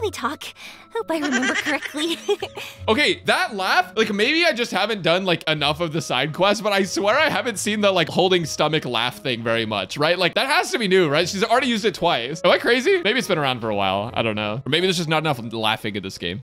really talk. Hope I remember correctly. Okay, that laugh, like maybe I just haven't done like enough of the side quest, but I swear I haven't seen the like holding stomach laugh thing very much, right? Like that has to be new, right? She's already used it twice. Am I crazy? Maybe it's been around for a while. I don't know. Or maybe there's just not enough laughing in this game.